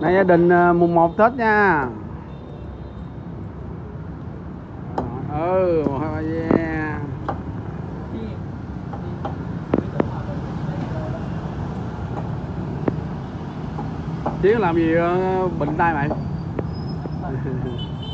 này gia đình à, mùng 1 Tết nha ờ, ừ yeah. Chiến làm gì ờ, bệnh tay mày